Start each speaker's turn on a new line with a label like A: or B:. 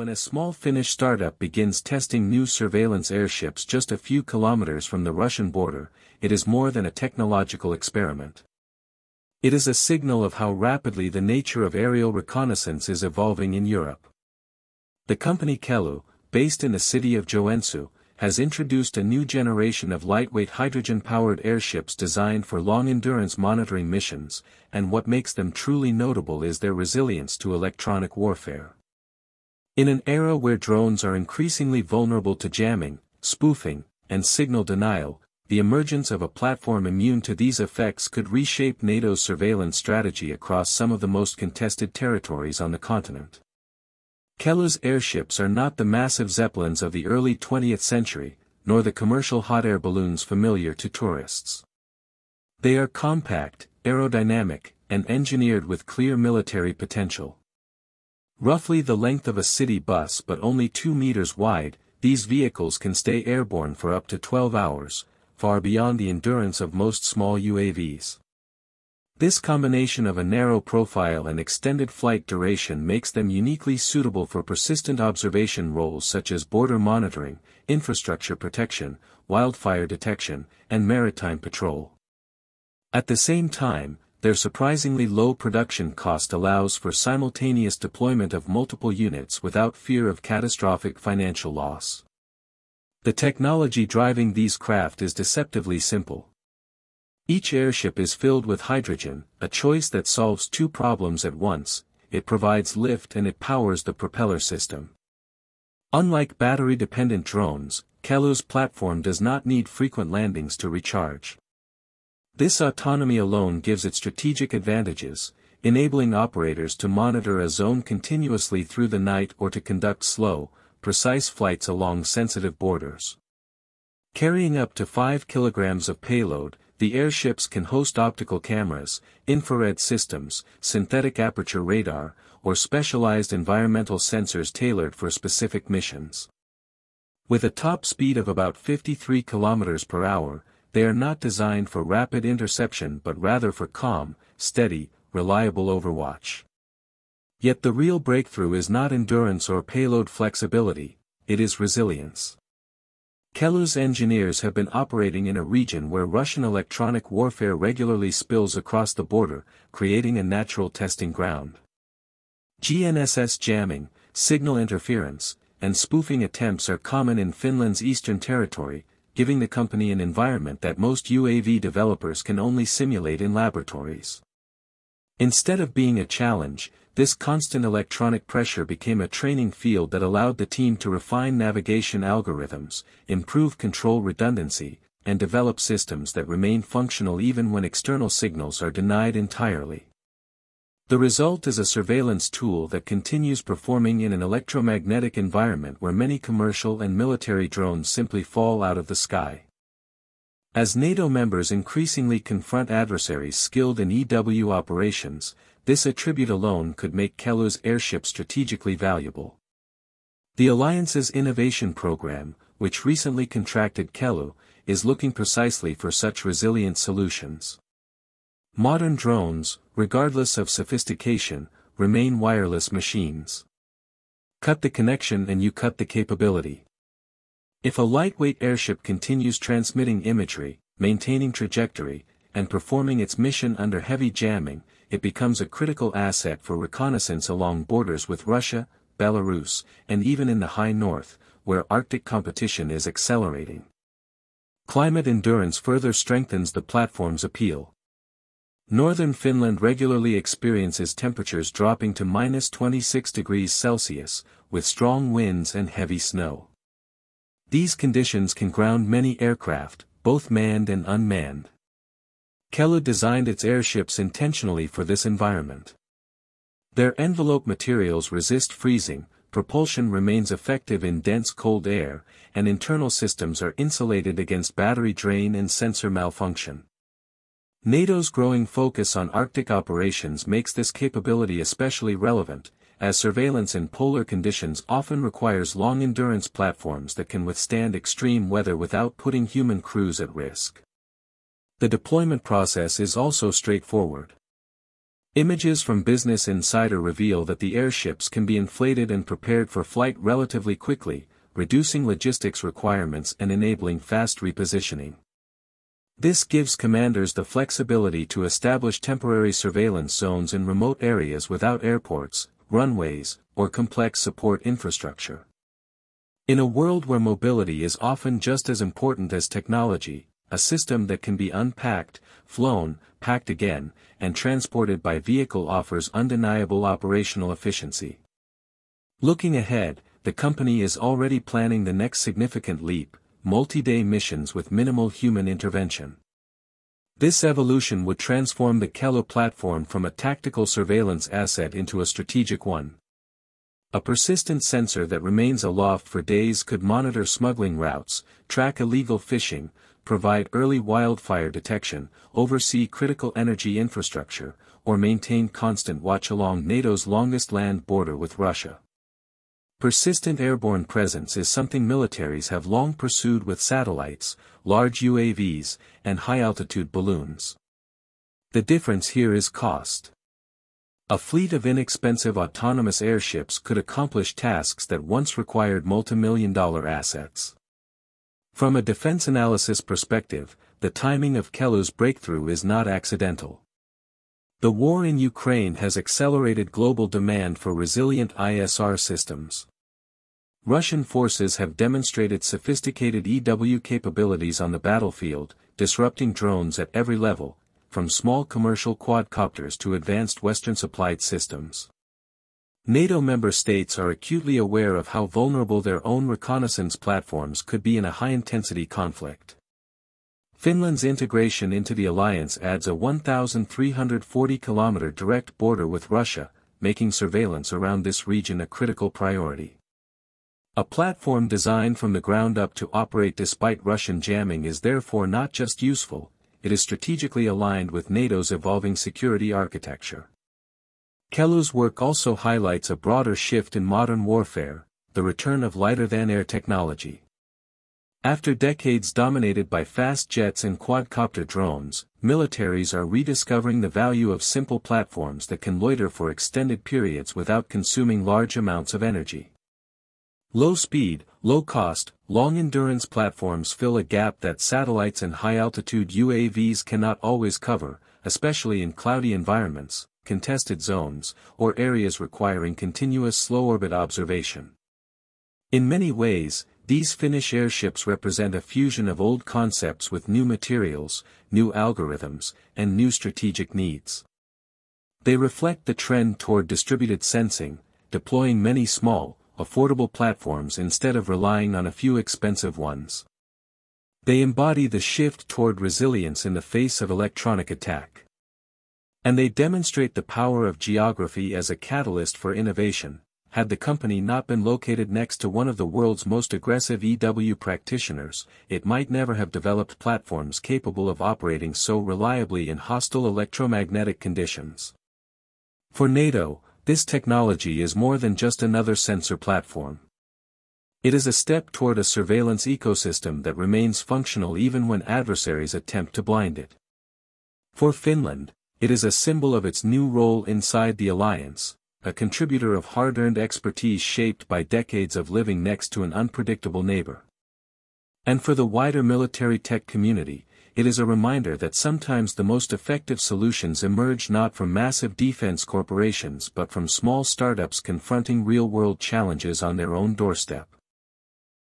A: When a small Finnish startup begins testing new surveillance airships just a few kilometers from the Russian border, it is more than a technological experiment. It is a signal of how rapidly the nature of aerial reconnaissance is evolving in Europe. The company Kelluu, based in the city of Joensuu, has introduced a new generation of lightweight hydrogen-powered airships designed for long-endurance monitoring missions, and what makes them truly notable is their resilience to electronic warfare. In an era where drones are increasingly vulnerable to jamming, spoofing, and signal denial, the emergence of a platform immune to these effects could reshape NATO's surveillance strategy across some of the most contested territories on the continent. Kelluu's airships are not the massive zeppelins of the early 20th century, nor the commercial hot air balloons familiar to tourists. They are compact, aerodynamic, and engineered with clear military potential. Roughly the length of a city bus but only 2 meters wide, these vehicles can stay airborne for up to 12 hours, far beyond the endurance of most small UAVs. This combination of a narrow profile and extended flight duration makes them uniquely suitable for persistent observation roles such as border monitoring, infrastructure protection, wildfire detection, and maritime patrol. At the same time, their surprisingly low production cost allows for simultaneous deployment of multiple units without fear of catastrophic financial loss. The technology driving these craft is deceptively simple. Each airship is filled with hydrogen, a choice that solves two problems at once, it provides lift and it powers the propeller system. Unlike battery-dependent drones, Kelluu's platform does not need frequent landings to recharge. This autonomy alone gives it strategic advantages, enabling operators to monitor a zone continuously through the night or to conduct slow, precise flights along sensitive borders. Carrying up to 5 kilograms of payload, the airships can host optical cameras, infrared systems, synthetic aperture radar, or specialized environmental sensors tailored for specific missions. With a top speed of about 53 km per hour, they are not designed for rapid interception but rather for calm, steady, reliable overwatch. Yet the real breakthrough is not endurance or payload flexibility, it is resilience. Kelluu's engineers have been operating in a region where Russian electronic warfare regularly spills across the border, creating a natural testing ground. GNSS jamming, signal interference, and spoofing attempts are common in Finland's eastern territory, giving the company an environment that most UAV developers can only simulate in laboratories. Instead of being a challenge, this constant electronic pressure became a training field that allowed the team to refine navigation algorithms, improve control redundancy, and develop systems that remain functional even when external signals are denied entirely. The result is a surveillance tool that continues performing in an electromagnetic environment where many commercial and military drones simply fall out of the sky. As NATO members increasingly confront adversaries skilled in EW operations, this attribute alone could make Kelluu's airship strategically valuable. The Alliance's innovation program, which recently contracted Kelluu, is looking precisely for such resilient solutions. Modern drones, regardless of sophistication, remain wireless machines. Cut the connection and you cut the capability. If a lightweight airship continues transmitting imagery, maintaining trajectory, and performing its mission under heavy jamming, it becomes a critical asset for reconnaissance along borders with Russia, Belarus, and even in the high north, where Arctic competition is accelerating. Climate endurance further strengthens the platform's appeal. Northern Finland regularly experiences temperatures dropping to minus 26 degrees Celsius, with strong winds and heavy snow. These conditions can ground many aircraft, both manned and unmanned. Kelluu designed its airships intentionally for this environment. Their envelope materials resist freezing, propulsion remains effective in dense cold air, and internal systems are insulated against battery drain and sensor malfunction. NATO's growing focus on Arctic operations makes this capability especially relevant, as surveillance in polar conditions often requires long-endurance platforms that can withstand extreme weather without putting human crews at risk. The deployment process is also straightforward. Images from Business Insider reveal that the airships can be inflated and prepared for flight relatively quickly, reducing logistics requirements and enabling fast repositioning. This gives commanders the flexibility to establish temporary surveillance zones in remote areas without airports, runways, or complex support infrastructure. In a world where mobility is often just as important as technology, a system that can be unpacked, flown, packed again, and transported by vehicle offers undeniable operational efficiency. Looking ahead, the company is already planning the next significant leap, multi-day missions with minimal human intervention. This evolution would transform the Kelluu platform from a tactical surveillance asset into a strategic one. A persistent sensor that remains aloft for days could monitor smuggling routes, track illegal fishing, provide early wildfire detection, oversee critical energy infrastructure, or maintain constant watch along NATO's longest land border with Russia. Persistent airborne presence is something militaries have long pursued with satellites, large UAVs, and high-altitude balloons. The difference here is cost. A fleet of inexpensive autonomous airships could accomplish tasks that once required multi-million dollar assets. From a defense analysis perspective, the timing of Kelluu's breakthrough is not accidental. The war in Ukraine has accelerated global demand for resilient ISR systems. Russian forces have demonstrated sophisticated EW capabilities on the battlefield, disrupting drones at every level, from small commercial quadcopters to advanced Western-supplied systems. NATO member states are acutely aware of how vulnerable their own reconnaissance platforms could be in a high-intensity conflict. Finland's integration into the alliance adds a 1,340-kilometer direct border with Russia, making surveillance around this region a critical priority. A platform designed from the ground up to operate despite Russian jamming is therefore not just useful, it is strategically aligned with NATO's evolving security architecture. Kelluu's work also highlights a broader shift in modern warfare, the return of lighter-than-air technology. After decades dominated by fast jets and quadcopter drones, militaries are rediscovering the value of simple platforms that can loiter for extended periods without consuming large amounts of energy. Low-speed, low-cost, long-endurance platforms fill a gap that satellites and high-altitude UAVs cannot always cover, especially in cloudy environments, contested zones, or areas requiring continuous slow-orbit observation. In many ways, these Finnish airships represent a fusion of old concepts with new materials, new algorithms, and new strategic needs. They reflect the trend toward distributed sensing, deploying many small, affordable platforms instead of relying on a few expensive ones. They embody the shift toward resilience in the face of electronic attack. And they demonstrate the power of geography as a catalyst for innovation. Had the company not been located next to one of the world's most aggressive EW practitioners, it might never have developed platforms capable of operating so reliably in hostile electromagnetic conditions. For NATO, this technology is more than just another sensor platform. It is a step toward a surveillance ecosystem that remains functional even when adversaries attempt to blind it. For Finland, it is a symbol of its new role inside the alliance, a contributor of hard-earned expertise shaped by decades of living next to an unpredictable neighbor. And for the wider military tech community, it is a reminder that sometimes the most effective solutions emerge not from massive defense corporations but from small startups confronting real-world challenges on their own doorstep.